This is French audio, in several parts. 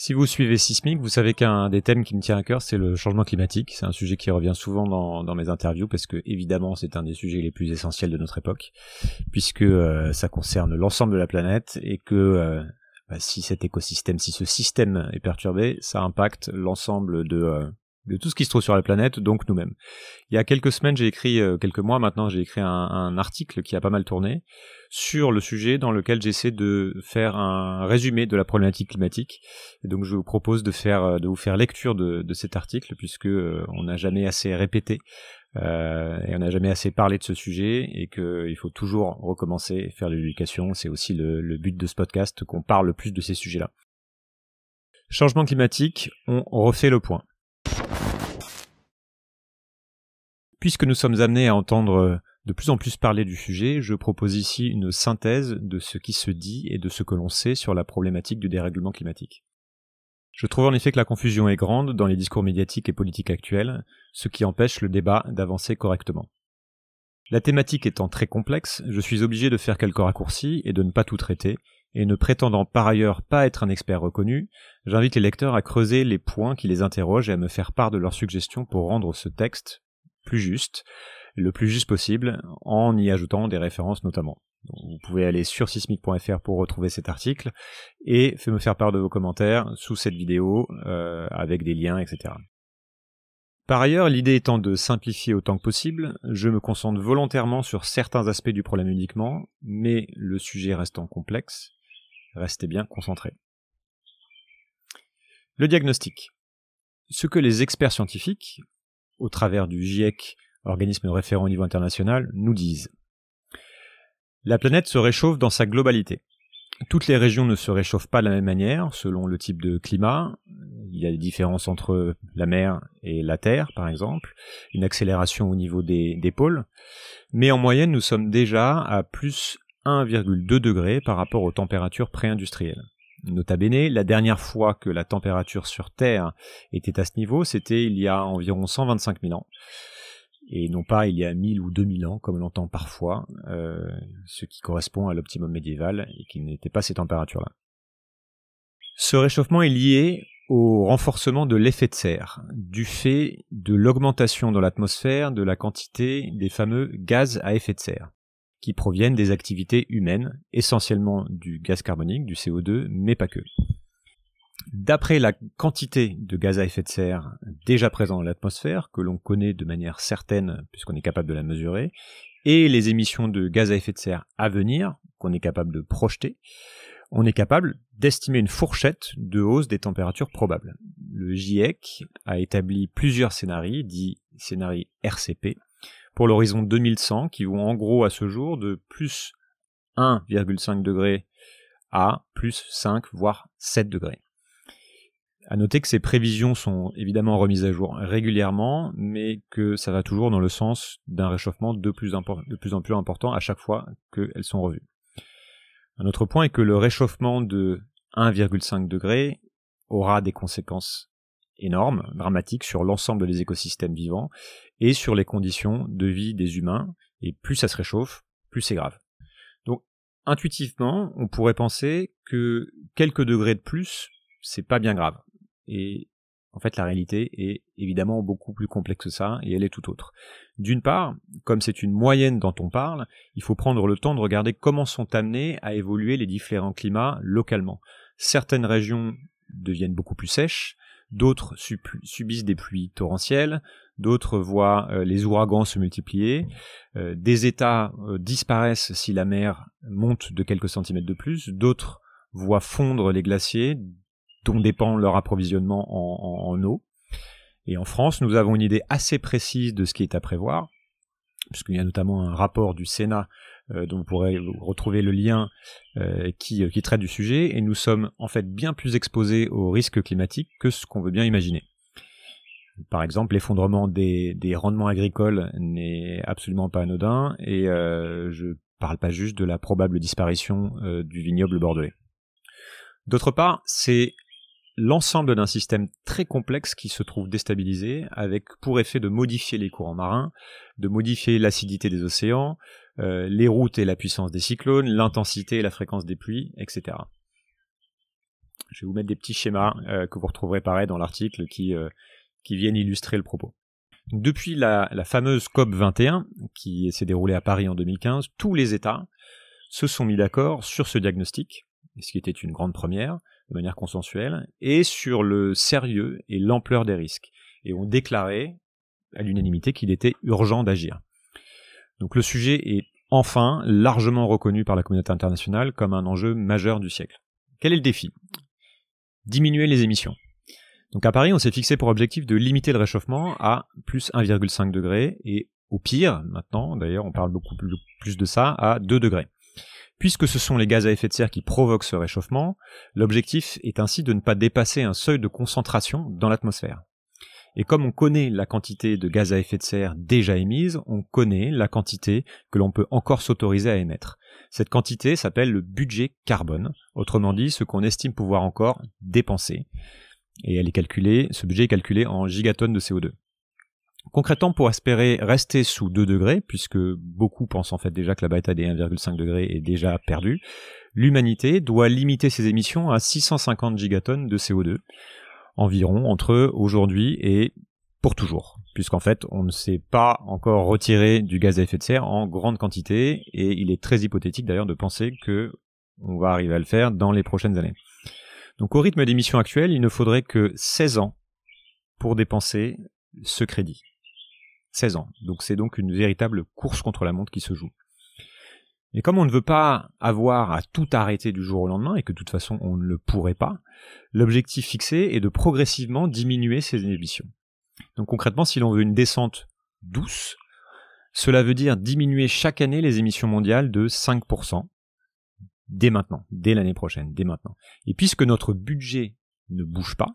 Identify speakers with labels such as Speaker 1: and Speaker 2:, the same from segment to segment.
Speaker 1: Si vous suivez Sismic, vous savez qu'un des thèmes qui me tient à cœur, c'est le changement climatique. C'est un sujet qui revient souvent dans, mes interviews parce que évidemment c'est un des sujets les plus essentiels de notre époque, puisque euh, ça concerne l'ensemble de la planète et que euh, bah, si cet écosystème, si ce système est perturbé, ça impacte l'ensemble de, euh, de tout ce qui se trouve sur la planète, donc nous-mêmes. Il y a quelques semaines, j'ai écrit, euh, quelques mois maintenant, j'ai écrit un, article qui a pas mal tourné sur le sujet dans lequel j'essaie de faire un résumé de la problématique climatique. Et donc je vous propose de faire, euh, de vous faire lecture de, cet article puisque euh, on n'a jamais assez répété et on n'a jamais assez parlé de ce sujet et qu'il faut toujours recommencer, faire de l'éducation. C'est aussi le, le but de ce podcast qu'on parle plus de ces sujets-là. Changement climatique, on refait le point. Puisque nous sommes amenés à entendre euh, de plus en plus parler du sujet, je propose ici une synthèse de ce qui se dit et de ce que l'on sait sur la problématique du dérèglement climatique. Je trouve en effet que la confusion est grande dans les discours médiatiques et politiques actuels, ce qui empêche le débat d'avancer correctement. La thématique étant très complexe, je suis obligé de faire quelques raccourcis et de ne pas tout traiter, et ne prétendant par ailleurs pas être un expert reconnu, j'invite les lecteurs à creuser les points qui les interrogent et à me faire part de leurs suggestions pour rendre ce texte plus juste, le plus juste possible, en y ajoutant des références notamment. vous pouvez aller sur sismic.fr pour retrouver cet article et me faire part de vos commentaires sous cette vidéo euh, avec des liens, etc. Par ailleurs, l'idée étant de simplifier autant que possible, je me concentre volontairement sur certains aspects du problème uniquement, mais le sujet restant complexe, restez bien concentrés. Le diagnostic. Ce que les experts scientifiques, au travers du GIEC, organisme référent au niveau international, nous disent. La planète se réchauffe dans sa globalité. Toutes les régions ne se réchauffent pas de la même manière selon le type de climat. Il y a des différences entre la mer et la Terre, par exemple, une accélération au niveau des, pôles. Mais en moyenne, nous sommes déjà à plus 1,2 degrés par rapport aux températures pré-industrielles. Nota bene, la dernière fois que la température sur Terre était à ce niveau, c'était il y a environ 125 000 ans. Et non pas il y a 1000 ou 2000 ans, comme l'entend parfois, euh, ce qui correspond à l'optimum médiéval et qui n'était pas ces températures-là. Ce réchauffement est lié au renforcement de l'effet de serre, du fait de l'augmentation dans l'atmosphère de la quantité des fameux gaz à effet de serre qui proviennent des activités humaines, essentiellement du gaz carbonique, du CO2, mais pas que. D'après la quantité de gaz à effet de serre déjà présent dans l'atmosphère, que l'on connaît de manière certaine puisqu'on est capable de la mesurer, et les émissions de gaz à effet de serre à venir, qu'on est capable de projeter, on est capable d'estimer une fourchette de hausse des températures probables. Le GIEC a établi plusieurs scénarios, dits scénarios RCP, pour l'horizon 2100 qui vont en gros à ce jour de plus 1,5 degré à plus 5 voire 7 degrés. À noter que ces prévisions sont évidemment remises à jour régulièrement, mais que ça va toujours dans le sens d'un réchauffement de plus, de plus en plus important à chaque fois qu'elles sont revues. Un autre point est que le réchauffement de 1,5 degré aura des conséquences énormes, dramatiques sur l'ensemble des écosystèmes vivants et sur les conditions de vie des humains. Et plus ça se réchauffe, plus c'est grave. Donc, intuitivement, on pourrait penser que quelques degrés de plus, c'est pas bien grave. Et en fait, la réalité est évidemment beaucoup plus complexe que ça, et elle est tout autre. D'une part, comme c'est une moyenne dont on parle, il faut prendre le temps de regarder comment sont amenés à évoluer les différents climats localement. Certaines régions deviennent beaucoup plus sèches, d'autres subissent des pluies torrentielles, d'autres voient euh, les ouragans se multiplier, euh, des États euh, disparaissent si la mer monte de quelques centimètres de plus, d'autres voient fondre les glaciers dont dépend leur approvisionnement en, eau. Et en France, nous avons une idée assez précise de ce qui est à prévoir, puisqu'il y a notamment un rapport du Sénat dont vous pourrez retrouver le lien euh, qui, euh, qui traite du sujet, et nous sommes en fait bien plus exposés aux risques climatiques que ce qu'on veut bien imaginer. Par exemple, l'effondrement des, des, rendements agricoles n'est absolument pas anodin, et euh, je parle pas juste de la probable disparition du vignoble bordelais. D'autre part, c'est l'ensemble d'un système très complexe qui se trouve déstabilisé, avec pour effet de modifier les courants marins, de modifier l'acidité des océans, euh, les routes et la puissance des cyclones, l'intensité et la fréquence des pluies, etc. Je vais vous mettre des petits schémas euh, que vous retrouverez pareil dans l'article qui, euh, qui viennent illustrer le propos. Depuis la, la fameuse COP 21, qui s'est déroulée à Paris en 2015, tous les États se sont mis d'accord sur ce diagnostic, ce qui était une grande première, de manière consensuelle, et sur le sérieux et l'ampleur des risques, et ont déclaré à l'unanimité qu'il était urgent d'agir. Donc le sujet est enfin largement reconnu par la communauté internationale comme un enjeu majeur du siècle. Quel est le défi? Diminuer les émissions. Donc à Paris, on s'est fixé pour objectif de limiter le réchauffement à plus 1,5 degré et au pire, maintenant, d'ailleurs on parle beaucoup plus de ça, à 2 degrés. Puisque ce sont les gaz à effet de serre qui provoquent ce réchauffement, l'objectif est ainsi de ne pas dépasser un seuil de concentration dans l'atmosphère. Et comme on connaît la quantité de gaz à effet de serre déjà émise, on connaît la quantité que l'on peut encore s'autoriser à émettre. Cette quantité s'appelle le budget carbone, autrement dit ce qu'on estime pouvoir encore dépenser. Et elle est calculée, ce budget est calculé en gigatonnes de CO2. Concrètement, pour espérer rester sous 2 degrés, puisque beaucoup pensent en fait déjà que la bataille des 1,5 degrés est déjà perdue, l'humanité doit limiter ses émissions à 650 gigatonnes de CO2, environ entre aujourd'hui et pour toujours, puisqu'en fait on ne s'est pas encore retiré du gaz à effet de serre en grande quantité, et il est très hypothétique d'ailleurs de penser que on va arriver à le faire dans les prochaines années. Donc au rythme d'émissions actuelles, il ne faudrait que 16 ans pour dépenser ce crédit. 16 ans. Donc c'est donc une véritable course contre la montre qui se joue. Et comme on ne veut pas avoir à tout arrêter du jour au lendemain, et que de toute façon on ne le pourrait pas, l'objectif fixé est de progressivement diminuer ces émissions. Donc concrètement, si l'on veut une descente douce, cela veut dire diminuer chaque année les émissions mondiales de 5%, dès maintenant, dès l'année prochaine, dès maintenant. Et puisque notre budget ne bouge pas,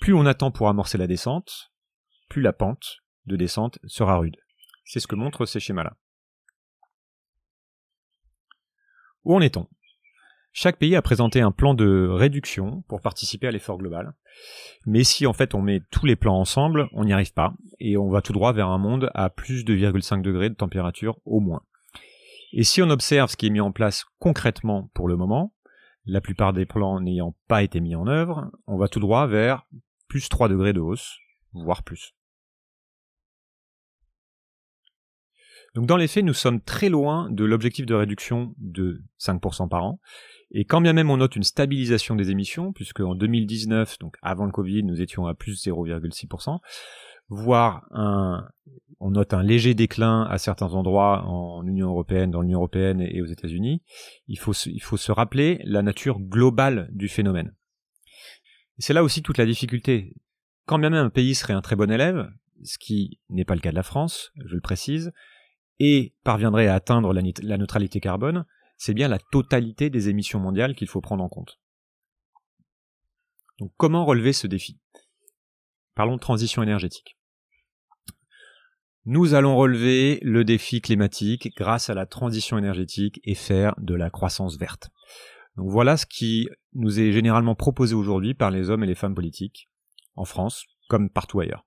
Speaker 1: plus on attend pour amorcer la descente, plus la pente de descente sera rude. C'est ce que montrent ces schémas-là. Où en est-on? Chaque pays a présenté un plan de réduction pour participer à l'effort global. Mais si en fait on met tous les plans ensemble, on n'y arrive pas et on va tout droit vers un monde à plus de 2,5 degrés de température au moins. Et si on observe ce qui est mis en place concrètement pour le moment, la plupart des plans n'ayant pas été mis en œuvre, on va tout droit vers plus 3 degrés de hausse, voire plus. Donc dans les faits, nous sommes très loin de l'objectif de réduction de 5% par an. Et quand bien même on note une stabilisation des émissions, puisque en 2019, donc avant le Covid, nous étions à plus 0,6%, voire un, on note un léger déclin à certains endroits en Union européenne, dans l'Union européenne et aux États-Unis, il faut, il faut se rappeler la nature globale du phénomène. C'est là aussi toute la difficulté. Quand bien même un pays serait un très bon élève, ce qui n'est pas le cas de la France, je le précise, et parviendrait à atteindre la, neutralité carbone, c'est bien la totalité des émissions mondiales qu'il faut prendre en compte. Donc comment relever ce défi? Parlons de transition énergétique. Nous allons relever le défi climatique grâce à la transition énergétique et faire de la croissance verte. Donc voilà ce qui nous est généralement proposé aujourd'hui par les hommes et les femmes politiques, en France comme partout ailleurs.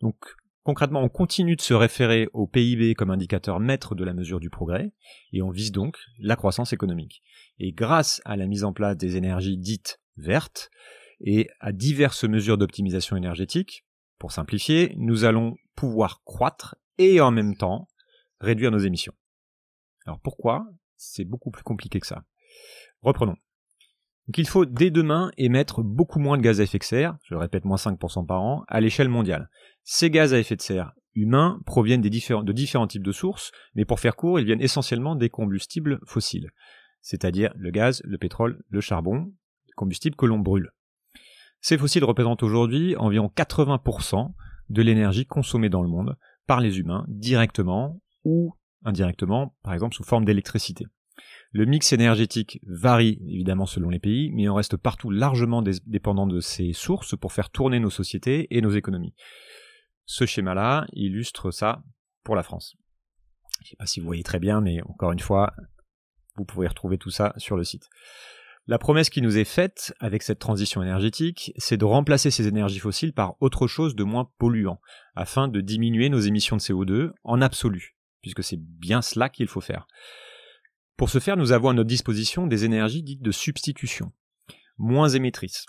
Speaker 1: Donc Concrètement, on continue de se référer au PIB comme indicateur maître de la mesure du progrès, et on vise donc la croissance économique. Et grâce à la mise en place des énergies dites vertes, et à diverses mesures d'optimisation énergétique, pour simplifier, nous allons pouvoir croître et en même temps réduire nos émissions. Alors pourquoi? C'est beaucoup plus compliqué que ça. Reprenons. Donc il faut dès demain émettre beaucoup moins de gaz à effet de serre, je le répète moins 5% par an, à l'échelle mondiale. Ces gaz à effet de serre humains proviennent de différents types de sources, mais pour faire court, ils viennent essentiellement des combustibles fossiles, c'est-à-dire le gaz, le pétrole, le charbon, combustibles que l'on brûle. Ces fossiles représentent aujourd'hui environ 80% de l'énergie consommée dans le monde par les humains, directement ou indirectement, par exemple sous forme d'électricité. Le mix énergétique varie évidemment selon les pays, mais on reste partout largement dépendant de ces sources pour faire tourner nos sociétés et nos économies. Ce schéma-là illustre ça pour la France. Je ne sais pas si vous voyez très bien, mais encore une fois, vous pouvez retrouver tout ça sur le site. La promesse qui nous est faite avec cette transition énergétique, c'est de remplacer ces énergies fossiles par autre chose de moins polluant, afin de diminuer nos émissions de CO2 en absolu, puisque c'est bien cela qu'il faut faire. Pour ce faire, nous avons à notre disposition des énergies dites de substitution. moins émettrices.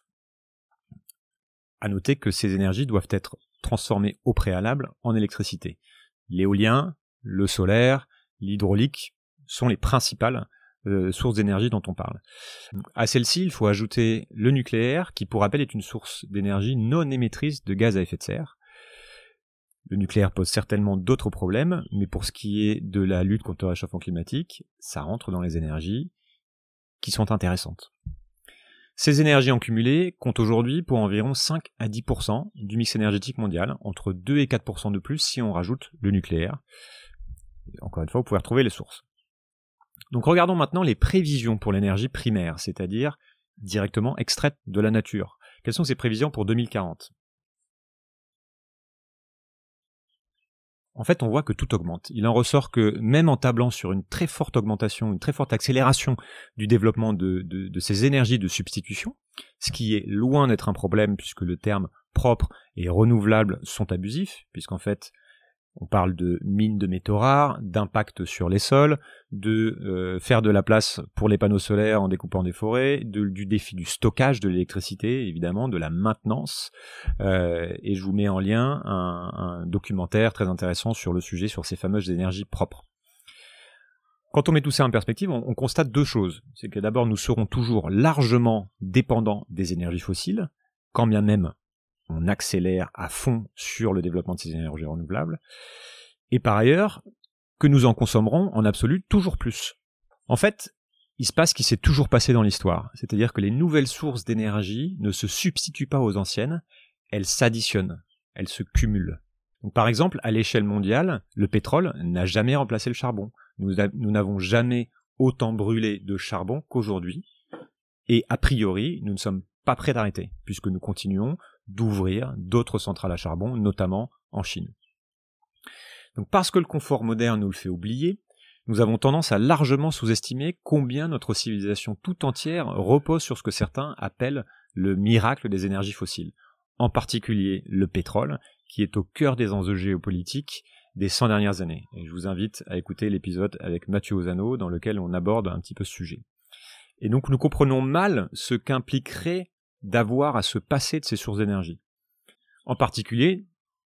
Speaker 1: À noter que ces énergies doivent être transformées au préalable en électricité. L'éolien, le solaire, l'hydraulique sont les principales euh, sources d'énergie dont on parle. À celle-ci, il faut ajouter le nucléaire, qui pour rappel est une source d'énergie non émettrice de gaz à effet de serre. Le nucléaire pose certainement d'autres problèmes, mais pour ce qui est de la lutte contre le réchauffement climatique, ça rentre dans les énergies qui sont intéressantes. Ces énergies en comptent aujourd'hui pour environ 5 à 10% du mix énergétique mondial, entre 2 et 4% de plus si on rajoute le nucléaire. Encore une fois, vous pouvez retrouver les sources. Donc regardons maintenant les prévisions pour l'énergie primaire, c'est-à-dire directement extraite de la nature. Quelles sont ces prévisions pour 2040 en fait, on voit que tout augmente. Il en ressort que même en tablant sur une très forte augmentation, une très forte accélération du développement de, ces énergies de substitution, ce qui est loin d'être un problème puisque le terme propre et renouvelable sont abusifs, puisqu'en fait, on parle de mines de métaux rares, d'impact sur les sols, de euh, faire de la place pour les panneaux solaires en découpant des forêts, du défi du stockage de l'électricité, évidemment, de la maintenance. Euh, et je vous mets en lien un, documentaire très intéressant sur le sujet, sur ces fameuses énergies propres. Quand on met tout ça en perspective, on constate deux choses. C'est que d'abord, nous serons toujours largement dépendants des énergies fossiles, quand bien même on accélère à fond sur le développement de ces énergies renouvelables, et par ailleurs, que nous en consommerons en absolu toujours plus. En fait, il se passe ce qui s'est toujours passé dans l'histoire, c'est-à-dire que les nouvelles sources d'énergie ne se substituent pas aux anciennes, elles s'additionnent, elles se cumulent. Par exemple, à l'échelle mondiale, le pétrole n'a jamais remplacé le charbon. Nous n'avons jamais autant brûlé de charbon qu'aujourd'hui, et a priori, nous ne sommes pas prêts d'arrêter, puisque nous continuons d'ouvrir d'autres centrales à charbon, notamment en Chine. Donc parce que le confort moderne nous le fait oublier, nous avons tendance à largement sous-estimer combien notre civilisation tout entière repose sur ce que certains appellent le miracle des énergies fossiles, en particulier le pétrole, qui est au cœur des enjeux géopolitiques des 100 dernières années. Et je vous invite à écouter l'épisode avec Mathieu Ozano dans lequel on aborde un petit peu ce sujet. Et donc nous comprenons mal ce qu'impliquerait d'avoir à se passer de ces sources d'énergie. En particulier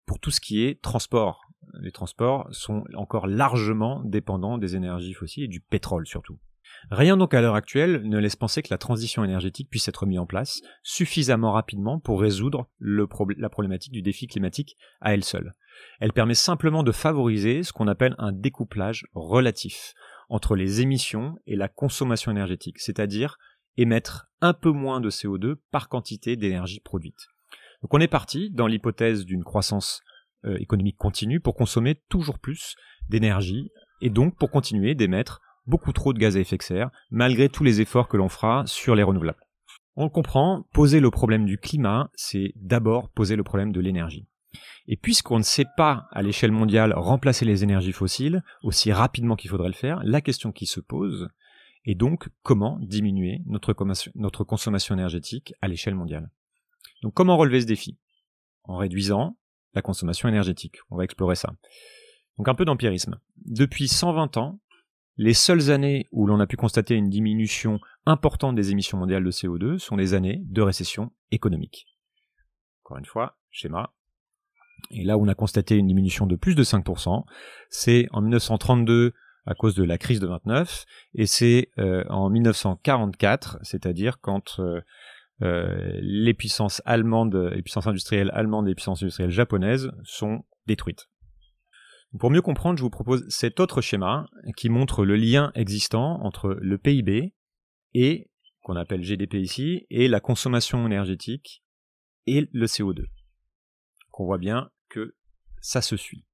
Speaker 1: pour tout ce qui est transport. Les transports sont encore largement dépendants des énergies fossiles et du pétrole surtout. Rien donc à l'heure actuelle ne laisse penser que la transition énergétique puisse être mise en place suffisamment rapidement pour résoudre la problématique du défi climatique à elle seule. Elle permet simplement de favoriser ce qu'on appelle un découplage relatif entre les émissions et la consommation énergétique, c'est-à-dire émettre un peu moins de CO2 par quantité d'énergie produite. Donc on est parti dans l'hypothèse d'une croissance euh, économique continue pour consommer toujours plus d'énergie et donc pour continuer d'émettre beaucoup trop de gaz à effet de serre malgré tous les efforts que l'on fera sur les renouvelables. On le comprend, poser le problème du climat, c'est d'abord poser le problème de l'énergie. Et puisqu'on ne sait pas à l'échelle mondiale remplacer les énergies fossiles aussi rapidement qu'il faudrait le faire, la question qui se pose, et donc comment diminuer notre, consommation énergétique à l'échelle mondiale? Donc comment relever ce défi? En réduisant la consommation énergétique. On va explorer ça. Donc un peu d'empirisme. Depuis 120 ans, les seules années où l'on a pu constater une diminution importante des émissions mondiales de CO2 sont les années de récession économique. Encore une fois, schéma. Et là où on a constaté une diminution de plus de 5%, c'est en 1932 à cause de la crise de 29, et c'est euh, en 1944, c'est-à-dire quand euh, euh, les puissances allemandes, les puissances industrielles allemandes et les puissances industrielles japonaises sont détruites. Pour mieux comprendre, je vous propose cet autre schéma qui montre le lien existant entre le PIB et, qu'on appelle GDP ici, et la consommation énergétique et le CO2. Qu'on voit bien que ça se suit.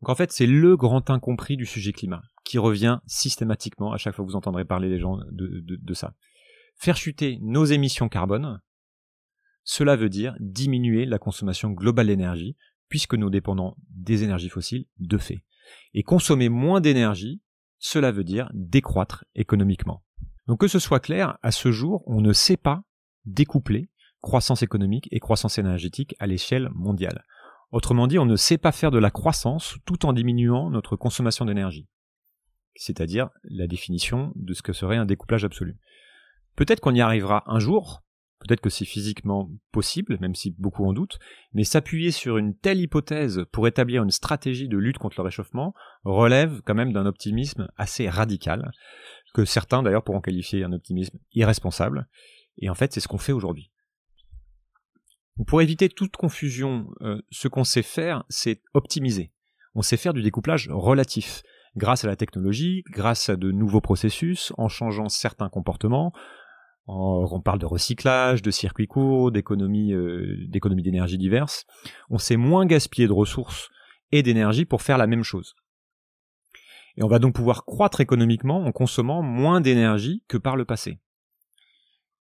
Speaker 1: Donc en fait, c'est le grand incompris du sujet climat, qui revient systématiquement à chaque fois que vous entendrez parler les gens de, de ça. Faire chuter nos émissions carbone, cela veut dire diminuer la consommation globale d'énergie, puisque nous dépendons des énergies fossiles de fait. Et consommer moins d'énergie, cela veut dire décroître économiquement. Donc que ce soit clair, à ce jour, on ne sait pas découpler croissance économique et croissance énergétique à l'échelle mondiale. Autrement dit, on ne sait pas faire de la croissance tout en diminuant notre consommation d'énergie. C'est-à-dire la définition de ce que serait un découplage absolu. Peut-être qu'on y arrivera un jour, peut-être que c'est physiquement possible, même si beaucoup en doutent, mais s'appuyer sur une telle hypothèse pour établir une stratégie de lutte contre le réchauffement relève quand même d'un optimisme assez radical, que certains d'ailleurs pourront qualifier un optimisme irresponsable, et en fait c'est ce qu'on fait aujourd'hui. Pour éviter toute confusion, euh, ce qu'on sait faire, c'est optimiser. On sait faire du découplage relatif, grâce à la technologie, grâce à de nouveaux processus, en changeant certains comportements. On parle de recyclage, de circuits courts, d'économie euh, d'énergie diverses. On sait moins gaspiller de ressources et d'énergie pour faire la même chose. Et on va donc pouvoir croître économiquement en consommant moins d'énergie que par le passé.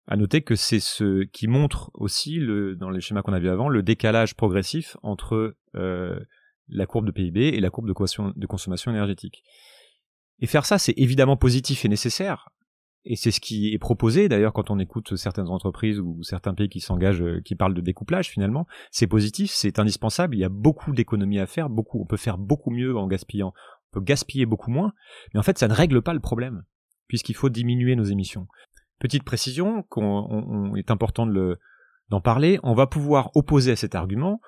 Speaker 1: À noter que c'est ce qui montre aussi, le, dans les schémas qu'on a vu avant, le décalage progressif entre euh, la courbe de PIB et la courbe de, consommation énergétique. Et faire ça, c'est évidemment positif et nécessaire. Et c'est ce qui est proposé d'ailleurs quand on écoute certaines entreprises ou certains pays qui s'engagent, euh, qui parlent de découplage finalement. C'est positif, c'est indispensable. Il y a beaucoup d'économies à faire, beaucoup. On peut faire beaucoup mieux en gaspillant. On peut gaspiller beaucoup moins. Mais en fait, ça ne règle pas le problème puisqu'il faut diminuer nos émissions. Petite précision, qu'on est important d'en parler. On va pouvoir opposer à cet argument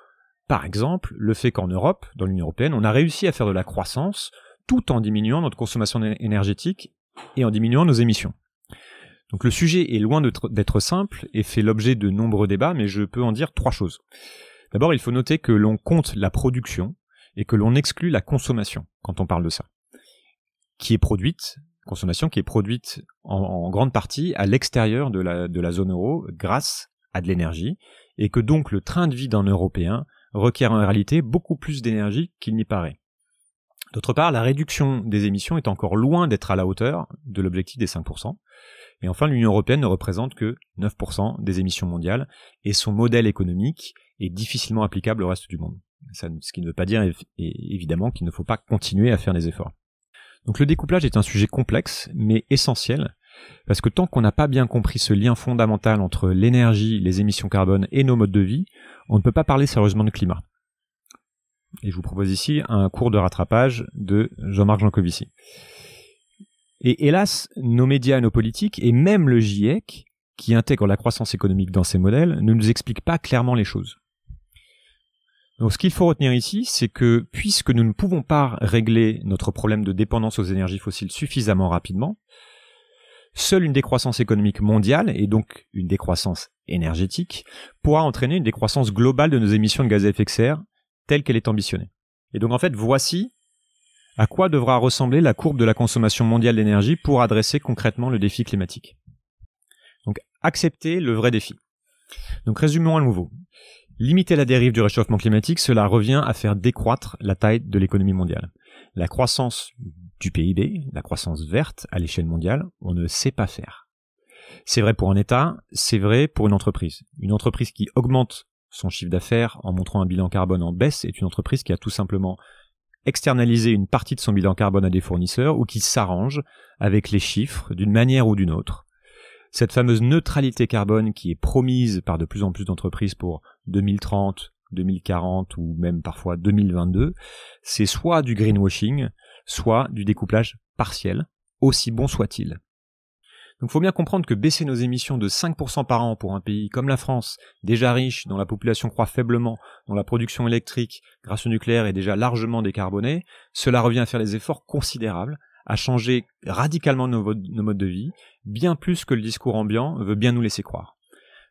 Speaker 1: par exemple, le fait qu'en Europe, dans l'Union européenne, on a réussi à faire de la croissance tout en diminuant notre consommation énergétique et en diminuant nos émissions. Donc le sujet est loin d'être simple et fait l'objet de nombreux débats, mais je peux en dire trois choses. D'abord, il faut noter que l'on compte la production et que l'on exclut la consommation quand on parle de ça, qui est produite, consommation qui est produite en, grande partie à l'extérieur de la, de la zone euro grâce à de l'énergie, et que donc le train de vie d'un Européen requiert en réalité beaucoup plus d'énergie qu'il n'y paraît. D'autre part, la réduction des émissions est encore loin d'être à la hauteur de l'objectif des 5%. Et enfin, l'Union européenne ne représente que 9% des émissions mondiales, et son modèle économique est difficilement applicable au reste du monde. ce qui ne veut pas dire évidemment qu'il ne faut pas continuer à faire des efforts. Donc le découplage est un sujet complexe, mais essentiel, parce que tant qu'on n'a pas bien compris ce lien fondamental entre l'énergie, les émissions carbone et nos modes de vie, on ne peut pas parler sérieusement de climat. Et je vous propose ici un cours de rattrapage de Jean-Marc Jancovici. Et hélas, nos médias nos politiques, et même le GIEC, qui intègre la croissance économique dans ses modèles, ne nous expliquent pas clairement les choses. Donc ce qu'il faut retenir ici, c'est que puisque nous ne pouvons pas régler notre problème de dépendance aux énergies fossiles suffisamment rapidement, seule une décroissance économique mondiale, et donc une décroissance énergétique, pourra entraîner une décroissance globale de nos émissions de gaz à effet de serre, telle qu'elle est ambitionnée. Et donc en fait, voici à quoi devra ressembler la courbe de la consommation mondiale d'énergie pour adresser concrètement le défi climatique. Donc accepter le vrai défi. Donc résumons à nouveau. Limiter la dérive du réchauffement climatique, cela revient à faire décroître la taille de l'économie mondiale. La croissance du PIB, la croissance verte à l'échelle mondiale, on ne sait pas faire. C'est vrai pour un État, c'est vrai pour une entreprise. Une entreprise qui augmente son chiffre d'affaires en montrant un bilan carbone en baisse est une entreprise qui a tout simplement externalisé une partie de son bilan carbone à des fournisseurs ou qui s'arrange avec les chiffres d'une manière ou d'une autre. Cette fameuse neutralité carbone qui est promise par de plus en plus d'entreprises pour 2030, 2040 ou même parfois 2022, c'est soit du greenwashing, soit du découplage partiel, aussi bon soit-il. Donc il faut bien comprendre que baisser nos émissions de 5% par an pour un pays comme la France, déjà riche, dont la population croît faiblement, dont la production électrique grâce au nucléaire est déjà largement décarbonée, cela revient à faire des efforts considérables, à changer radicalement nos, modes de vie, bien plus que le discours ambiant veut bien nous laisser croire.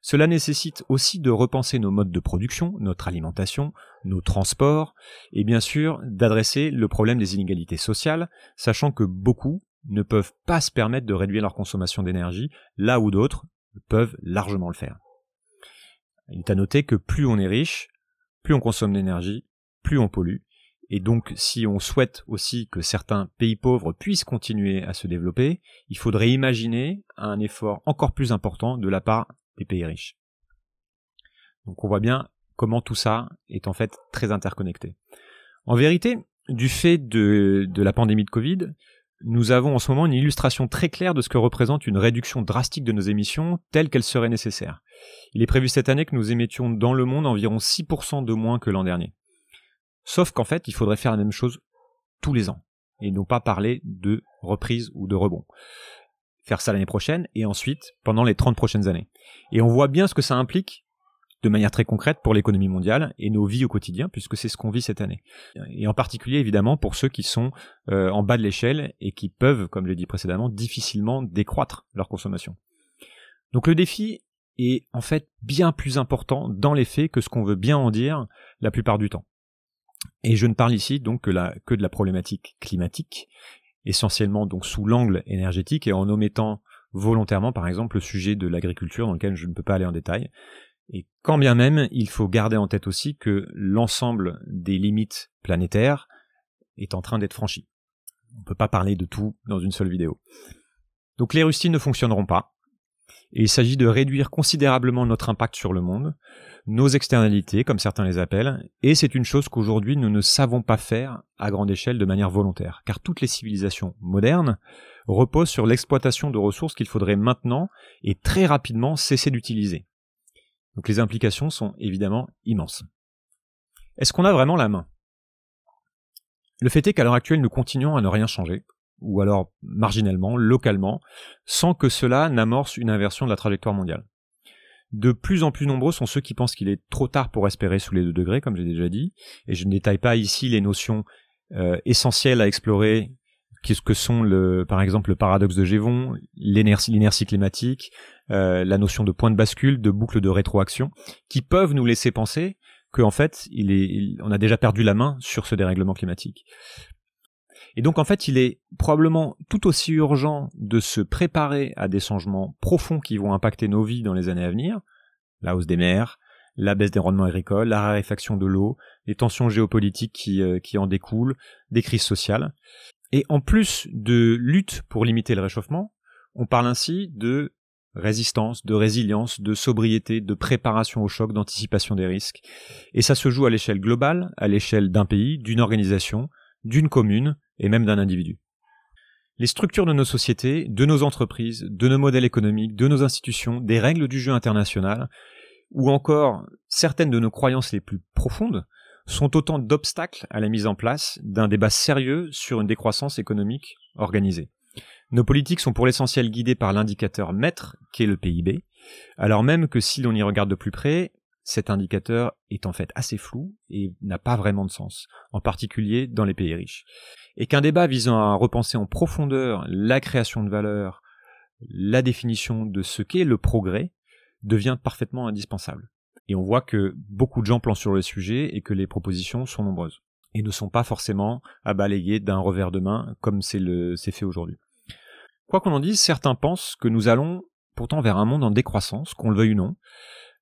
Speaker 1: Cela nécessite aussi de repenser nos modes de production, notre alimentation, nos transports, et bien sûr d'adresser le problème des inégalités sociales, sachant que beaucoup ne peuvent pas se permettre de réduire leur consommation d'énergie, là où d'autres peuvent largement le faire. Il est à noter que plus on est riche, plus on consomme d'énergie, plus on pollue, et donc si on souhaite aussi que certains pays pauvres puissent continuer à se développer, il faudrait imaginer un effort encore plus important de la part des pays riches. Donc on voit bien comment tout ça est en fait très interconnecté. En vérité, du fait de, la pandémie de Covid, nous avons en ce moment une illustration très claire de ce que représente une réduction drastique de nos émissions telle qu'elle serait nécessaire. Il est prévu cette année que nous émettions dans le monde environ 6% de moins que l'an dernier. Sauf qu'en fait, il faudrait faire la même chose tous les ans, et non pas parler de reprise ou de rebond. faire ça l'année prochaine, et ensuite pendant les 30 prochaines années. Et on voit bien ce que ça implique de manière très concrète pour l'économie mondiale et nos vies au quotidien, puisque c'est ce qu'on vit cette année. Et en particulier, évidemment, pour ceux qui sont euh, en bas de l'échelle et qui peuvent, comme je l'ai dit précédemment, difficilement décroître leur consommation. Donc le défi est en fait bien plus important dans les faits que ce qu'on veut bien en dire la plupart du temps. Et je ne parle ici donc que, de la problématique climatique, essentiellement donc sous l'angle énergétique et en omettant volontairement par exemple le sujet de l'agriculture dans lequel je ne peux pas aller en détail. Et quand bien même, il faut garder en tête aussi que l'ensemble des limites planétaires est en train d'être franchi. On ne peut pas parler de tout dans une seule vidéo. Donc les rustines ne fonctionneront pas. Il s'agit de réduire considérablement notre impact sur le monde, nos externalités, comme certains les appellent, et c'est une chose qu'aujourd'hui nous ne savons pas faire à grande échelle de manière volontaire, car toutes les civilisations modernes reposent sur l'exploitation de ressources qu'il faudrait maintenant et très rapidement cesser d'utiliser. Donc les implications sont évidemment immenses. Est-ce qu'on a vraiment la main? Le fait est qu'à l'heure actuelle nous continuons à ne rien changer, ou alors marginalement, localement, sans que cela n'amorce une inversion de la trajectoire mondiale. De plus en plus nombreux sont ceux qui pensent qu'il est trop tard pour espérer sous les 2 degrés, comme j'ai déjà dit, et je ne détaille pas ici les notions euh, essentielles à explorer, qu'est-ce que sont le, par exemple le paradoxe de Gévon, l'inertie climatique, euh, la notion de point de bascule, de boucle de rétroaction, qui peuvent nous laisser penser qu'en fait, on a déjà perdu la main sur ce dérèglement climatique. Et donc en fait, il est probablement tout aussi urgent de se préparer à des changements profonds qui vont impacter nos vies dans les années à venir, la hausse des mers, la baisse des rendements agricoles, la raréfaction de l'eau, les tensions géopolitiques qui, euh, qui en découlent, des crises sociales. Et en plus de lutte pour limiter le réchauffement, on parle ainsi de résistance, de résilience, de sobriété, de préparation au choc, d'anticipation des risques. Et ça se joue à l'échelle globale, à l'échelle d'un pays, d'une organisation, d'une commune et même d'un individu. Les structures de nos sociétés, de nos entreprises, de nos modèles économiques, de nos institutions, des règles du jeu international, ou encore certaines de nos croyances les plus profondes, sont autant d'obstacles à la mise en place d'un débat sérieux sur une décroissance économique organisée. Nos politiques sont pour l'essentiel guidées par l'indicateur maître qu'est le PIB, alors même que si l'on y regarde de plus près, cet indicateur est en fait assez flou et n'a pas vraiment de sens, en particulier dans les pays riches. Et qu'un débat visant à repenser en profondeur la création de valeur, la définition de ce qu'est le progrès, devient parfaitement indispensable. Et on voit que beaucoup de gens plantent sur le sujet et que les propositions sont nombreuses. Et ne sont pas forcément à balayer d'un revers de main comme c'est fait aujourd'hui. Quoi qu'on en dise, certains pensent que nous allons pourtant vers un monde en décroissance, qu'on le veuille ou non,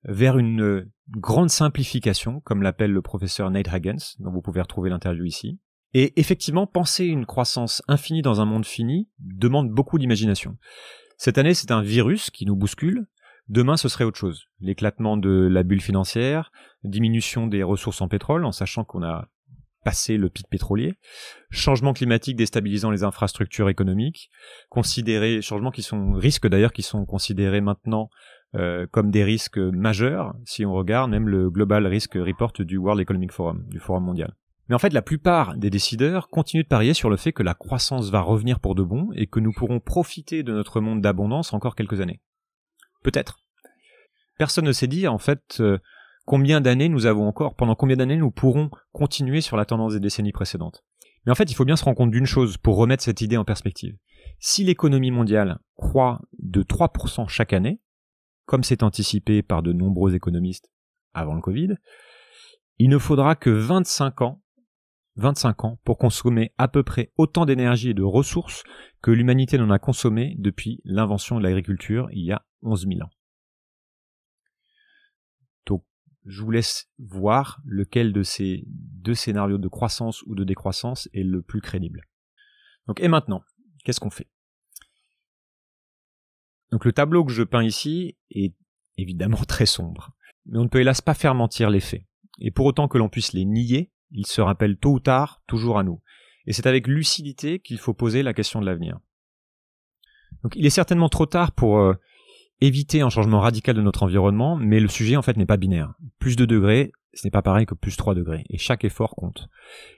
Speaker 1: vers une grande simplification, comme l'appelle le professeur Nate Hagens, dont vous pouvez retrouver l'interview ici. Et effectivement, penser une croissance infinie dans un monde fini demande beaucoup d'imagination. Cette année, c'est un virus qui nous bouscule. Demain, ce serait autre chose. L'éclatement de la bulle financière, diminution des ressources en pétrole, en sachant qu'on a passé le pic pétrolier, changement climatique déstabilisant les infrastructures économiques, considérés, changements qui sont, risques d'ailleurs qui sont considérés maintenant euh, comme des risques majeurs si on regarde même le Global Risk Report du World Economic Forum, du Forum mondial. Mais en fait, la plupart des décideurs continuent de parier sur le fait que la croissance va revenir pour de bon et que nous pourrons profiter de notre monde d'abondance encore quelques années. Peut-être. Personne ne sait dire, en fait, euh, combien d'années nous avons encore, pendant combien d'années nous pourrons continuer sur la tendance des décennies précédentes. Mais en fait, il faut bien se rendre compte d'une chose pour remettre cette idée en perspective. Si l'économie mondiale croît de 3% chaque année, comme c'est anticipé par de nombreux économistes avant le Covid, il ne faudra que 25 ans 25 ans pour consommer à peu près autant d'énergie et de ressources que l'humanité n'en a consommé depuis l'invention de l'agriculture il y a 11 000 ans. Donc, je vous laisse voir lequel de ces deux scénarios de croissance ou de décroissance est le plus crédible. Donc, et maintenant, qu'est-ce qu'on fait? Donc le tableau que je peins ici est évidemment très sombre, mais on ne peut hélas pas faire mentir les faits. Et pour autant que l'on puisse les nier, ils se rappellent tôt ou tard toujours à nous. Et c'est avec lucidité qu'il faut poser la question de l'avenir. Donc il est certainement trop tard pour euh, éviter un changement radical de notre environnement, mais le sujet en fait n'est pas binaire. Plus de degrés, ce n'est pas pareil que plus 3 degrés, et chaque effort compte.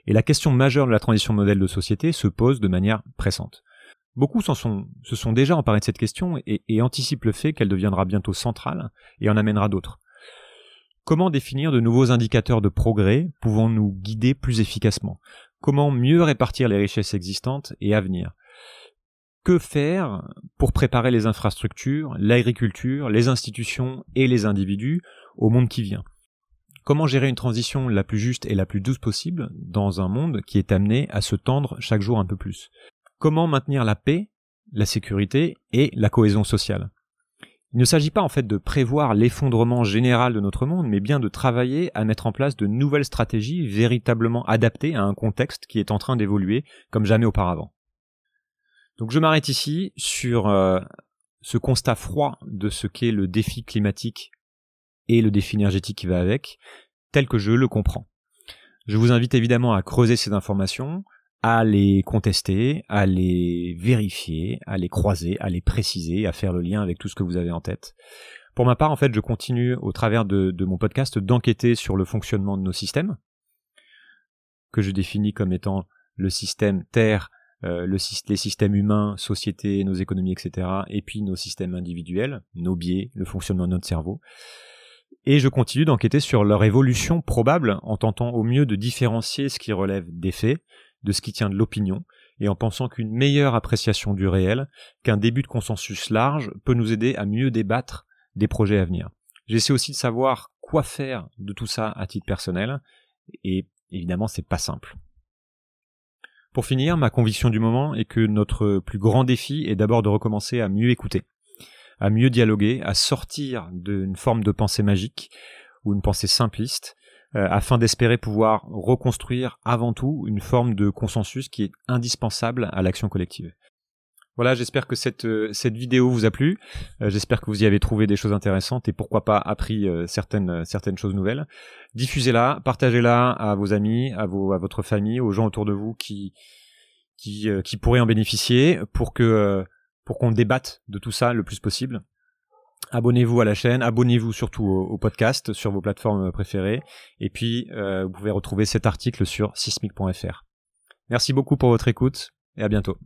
Speaker 1: Et la question majeure de la transition modèle de société se pose de manière pressante. Beaucoup se sont déjà emparés de cette question et anticipent le fait qu'elle deviendra bientôt centrale et en amènera d'autres. Comment définir de nouveaux indicateurs de progrès pouvant nous guider plus efficacement? Comment mieux répartir les richesses existantes et à venir? Que faire pour préparer les infrastructures, l'agriculture, les institutions et les individus au monde qui vient? Comment gérer une transition la plus juste et la plus douce possible dans un monde qui est amené à se tendre chaque jour un peu plus? Comment maintenir la paix, la sécurité et la cohésion sociale Il ne s'agit pas en fait de prévoir l'effondrement général de notre monde, mais bien de travailler à mettre en place de nouvelles stratégies véritablement adaptées à un contexte qui est en train d'évoluer comme jamais auparavant. Donc je m'arrête ici sur euh, ce constat froid de ce qu'est le défi climatique et le défi énergétique qui va avec, tel que je le comprends. Je vous invite évidemment à creuser ces informations, à les contester, à les vérifier, à les croiser, à les préciser, à faire le lien avec tout ce que vous avez en tête. Pour ma part, en fait, je continue au travers de, mon podcast d'enquêter sur le fonctionnement de nos systèmes, que je définis comme étant le système Terre, euh, le, les systèmes humains, sociétés, nos économies, etc., et puis nos systèmes individuels, nos biais, le fonctionnement de notre cerveau et je continue d'enquêter sur leur évolution probable en tentant au mieux de différencier ce qui relève des faits de ce qui tient de l'opinion, et en pensant qu'une meilleure appréciation du réel, qu'un début de consensus large peut nous aider à mieux débattre des projets à venir. J'essaie aussi de savoir quoi faire de tout ça à titre personnel, et évidemment c'est pas simple. Pour finir, ma conviction du moment est que notre plus grand défi est d'abord de recommencer à mieux écouter à mieux dialoguer, à sortir d'une forme de pensée magique ou une pensée simpliste, euh, afin d'espérer pouvoir reconstruire avant tout une forme de consensus qui est indispensable à l'action collective. Voilà, j'espère que cette, euh, vidéo vous a plu. Euh, j'espère que vous y avez trouvé des choses intéressantes et pourquoi pas appris certaines, choses nouvelles. Diffusez-la, partagez-la à vos amis, à, votre famille, aux gens autour de vous qui pourraient en bénéficier pour que pour qu'on débatte de tout ça le plus possible. Abonnez-vous à la chaîne, abonnez-vous surtout au, podcast sur vos plateformes préférées, et puis euh, vous pouvez retrouver cet article sur sismic.fr. Merci beaucoup pour votre écoute, et à bientôt.